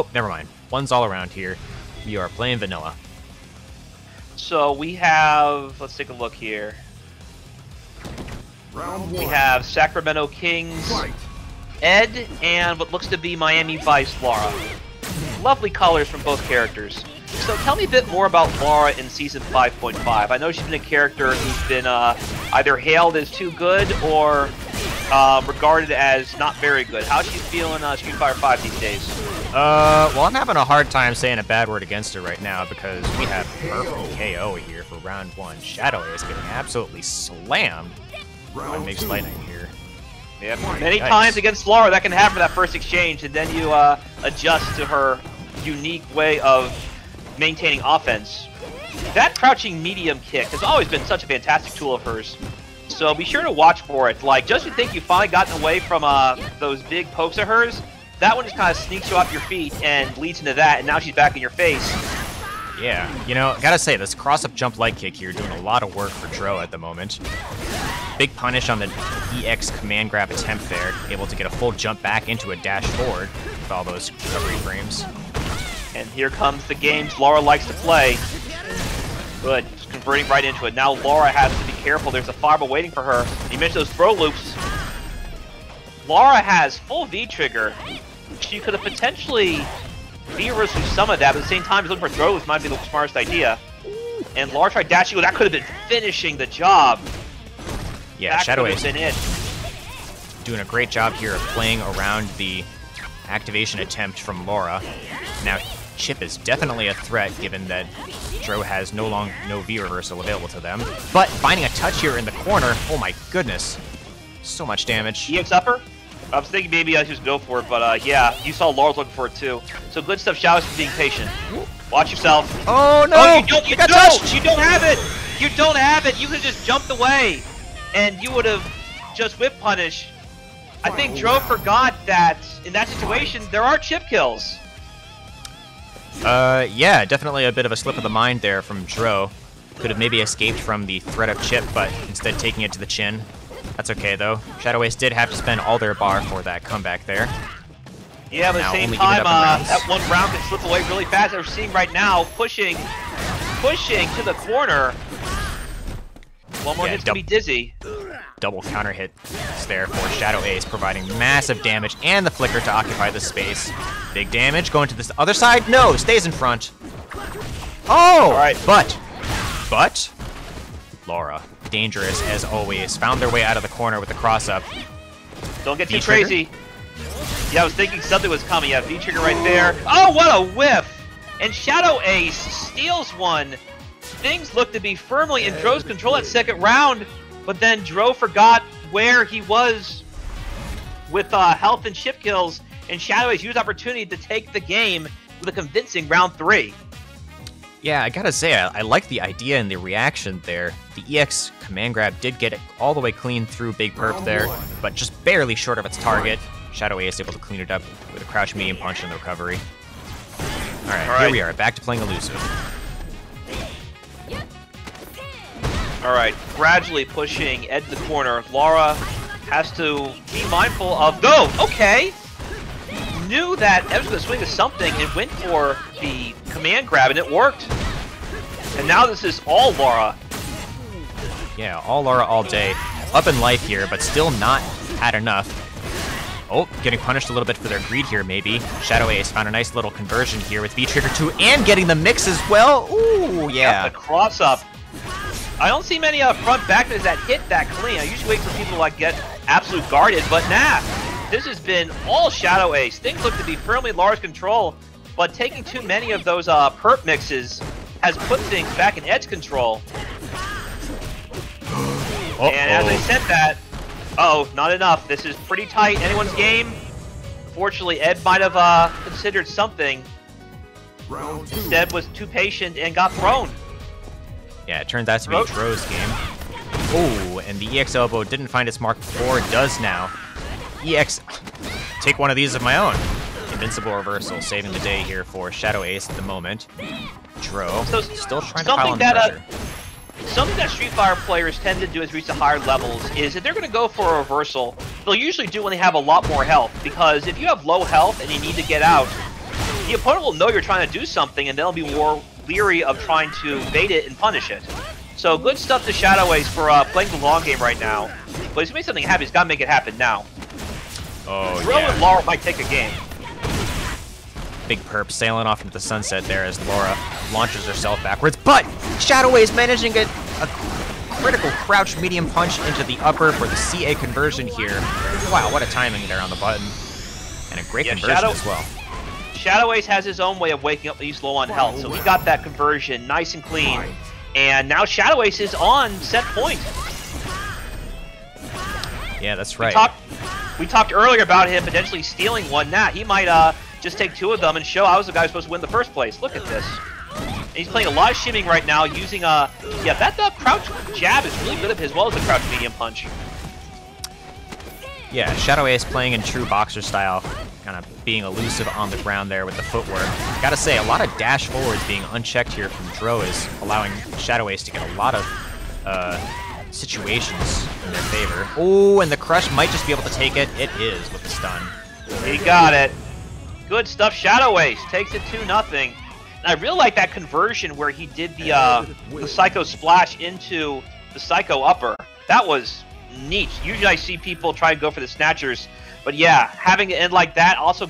Oh, never mind. One's all around here. We are playing vanilla. So we have, let's take a look here. Round We one. have Sacramento Kings, Fight. Ed, and what looks to be Miami Vice Laura. Lovely colors from both characters. So tell me a bit more about Laura in Season 5.5. I know she's been a character who's been uh, either hailed as too good or um, regarded as not very good. How's she feeling uh, Street Fighter 5 these days? Uh, well, I'm having a hard time saying a bad word against her right now because we have perfect KO here for round one. Shadow is getting absolutely slammed on Round Mixed two. Lightning here. Yeah, many Yikes. times against Laura that can happen that first exchange, and then you uh, adjust to her unique way of maintaining offense. That crouching medium kick has always been such a fantastic tool of hers. So be sure to watch for it. Like, just when you think you've finally gotten away from uh, those big pokes of hers, that one just kind of sneaks you off your feet and leads into that, and now she's back in your face. Yeah, you know, gotta say, this cross-up jump light kick here doing a lot of work for Dro at the moment. Big punish on the EX command grab attempt there, able to get a full jump back into a dash forward with all those recovery frames. And here comes the games Laura likes to play. Good, just converting right into it. Now Laura has to be careful. There's a fireball waiting for her. You mentioned those throw loops. Laura has full V trigger. She could have potentially through some of that, but at the same time, looking for throws might be the smartest idea. And Laura tried dashing. Oh, that could have been finishing the job. Yeah, that Shadow Ace it. doing a great job here of playing around the activation attempt from Laura. Now, Chip is definitely a threat given that Dro has no long no V reversal available to them. But finding a touch here in the corner, oh my goodness. So much damage. EX upper? I was thinking maybe I should just go for it, but uh, yeah, you saw Laura's looking for it too. So good stuff. Shout out for being patient. Watch yourself. Oh no! Oh, you don't, you got don't, touched! you don't have it. You don't have it. You could have just jumped away, and you would have just whip punish. I think Dro forgot that in that situation there are chip kills. Uh, yeah, definitely a bit of a slip of the mind there from Dro. Could have maybe escaped from the threat of Chip, but instead taking it to the chin. That's okay though. Shadow Ace did have to spend all their bar for that comeback there. Yeah, but at the same only give it time, uh, that one round can slip away really fast. As we're seeing right now, pushing, pushing to the corner. One more Yeah, hit's gonna be dizzy. Double counter hit there for Shadow Ace, providing massive damage and the flicker to occupy the space. Big damage going to this other side. No, stays in front. Oh, right. but, but, Laura, dangerous as always, found their way out of the corner with the cross up. Don't get too V-trigger? crazy. Yeah, I was thinking something was coming. Yeah, V trigger right there. Oh, what a whiff! And Shadow Ace steals one. Things look to be firmly in Dro's control at second round, but then Dro forgot where he was with uh, health and chip kills, and Shadow Ace used opportunity to take the game with a convincing round three. Yeah, I gotta say, I, I like the idea and the reaction there. The EX command grab did get it all the way clean through Big Perp there, but just barely short of its target. Shadow Ace is able to clean it up with a crouch medium punch and the recovery. Alright, here we are, back to playing elusive. All right, gradually pushing Ed to the corner. Laura has to be mindful of. Go. Okay. Knew that Ed was going to swing to something and went for the command grab, and it worked. And now this is all Laura. Yeah, all Laura all day. Up in life here, but still not had enough. Oh, getting punished a little bit for their greed here, maybe. Shadow Ace found a nice little conversion here with V-Trigger 2 and getting the mix as well. Ooh, yeah. The cross up. I don't see many uh, front backers that hit that clean. I usually wait for people to like get absolute guarded, but nah. This has been all Shadow Ace. Things look to be firmly Laura's control, but taking too many of those uh, perp mixes has put things back in Ed's control. And as I Uh-oh. said that, oh, not enough. This is pretty tight. Anyone's game. Fortunately, Ed might have uh, considered something. Round. Instead, was too patient and got thrown. Yeah, it turns out to be Ro- Dro's game. Oh, and the EX elbow didn't find its mark before, it does now. EX, take one of these of my own. Invincible reversal, saving the day here for Shadow Ace at the moment. Dro, So, still trying to pile something on that, uh. Something that Street Fighter players tend to do as we reach the higher levels is if they're going to go for a reversal, they'll usually do when they have a lot more health. Because if you have low health and you need to get out, the opponent will know you're trying to do something, and they'll be more leery of trying to bait it and punish it. So good stuff to Shadow Ace for uh, playing the long game right now. But he's made something happen. He's got to make it happen now. Oh, Drill and. Laura might take a game. Big perp sailing off into the sunset there as Laura launches herself backwards. But Shadow is managing a, a critical crouch medium punch into the upper for the CA conversion here. Wow, what a timing there on the button. And a great Yeah, conversion Shadow- as well. Shadow Ace has his own way of waking up when he's low on health, so he got that conversion nice and clean. And now Shadow Ace is on set point. Yeah, that's We right. talked, we talked earlier about him potentially stealing one. Nah, he might uh, just take two of them and show I was the guy supposed to win the first place. Look at this. And he's playing a lot of shimming right now using uh yeah that uh, crouch jab is really good of his as well as the crouch medium punch. Yeah, Shadow Ace playing in true boxer style, kind of being elusive on the ground there with the footwork. Gotta say, a lot of dash forwards being unchecked here from Dro is allowing Shadow Ace to get a lot of uh, situations in their favor. Oh, and the crush might just be able to take it. It is with the stun. He got it. Good stuff. Shadow Ace takes it two nothing. And I really like that conversion where he did the uh, the Psycho Splash into the Psycho Upper. That was neat. Usually I see people try and go for the Snatchers, but yeah, having it end like that also